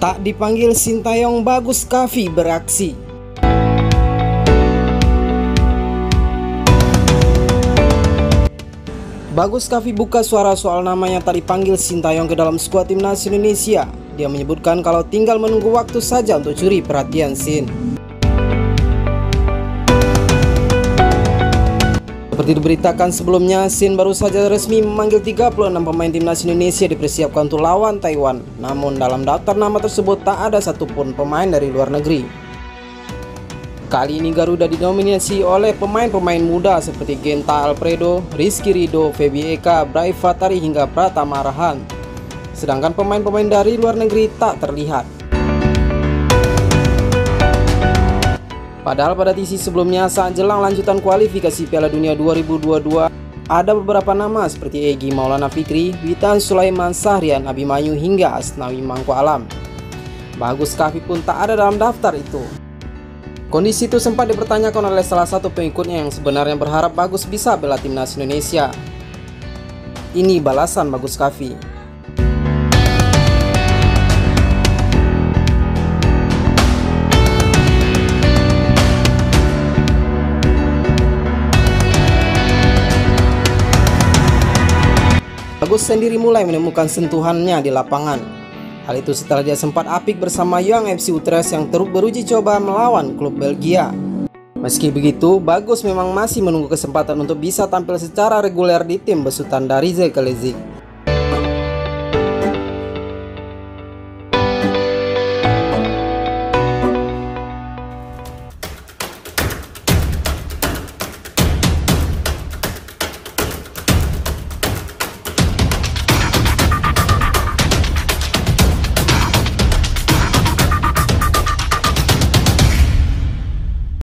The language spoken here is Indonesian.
Tak dipanggil Sintayong Bagus Kavi beraksi. Bagus Kavi buka suara soal namanya tak dipanggil Sintayong ke dalam skuad timnas Indonesia. Dia menyebutkan kalau tinggal menunggu waktu saja untuk curi perhatian Sin. Seperti diberitakan sebelumnya, Sin baru saja resmi memanggil 36 pemain timnas Indonesia dipersiapkan untuk lawan Taiwan. Namun dalam daftar nama tersebut tak ada satupun pemain dari luar negeri. Kali ini Garuda didominasi oleh pemain-pemain muda seperti Genta Alfredo, Rizky Rido, Febi Eka, Fatari hingga Pratama Rahan. Sedangkan pemain-pemain dari luar negeri tak terlihat. Padahal pada TC sebelumnya saat jelang lanjutan kualifikasi Piala Dunia 2022 ada beberapa nama seperti Egi Maulana Fikri, Witan Sulaiman Sahrian Abimanyu hingga Asnawi Mangku Alam. Bagus Kafi pun tak ada dalam daftar itu. Kondisi itu sempat dipertanyakan oleh salah satu pengikutnya yang sebenarnya berharap Bagus bisa bela timnas Indonesia. Ini balasan Bagus Kafi. Agus sendiri mulai menemukan sentuhannya di lapangan. Hal itu setelah dia sempat apik bersama Young FC Utrecht yang terus beruji coba melawan klub Belgia. Meski begitu, Bagus memang masih menunggu kesempatan untuk bisa tampil secara reguler di tim besutan dari Zekelezik.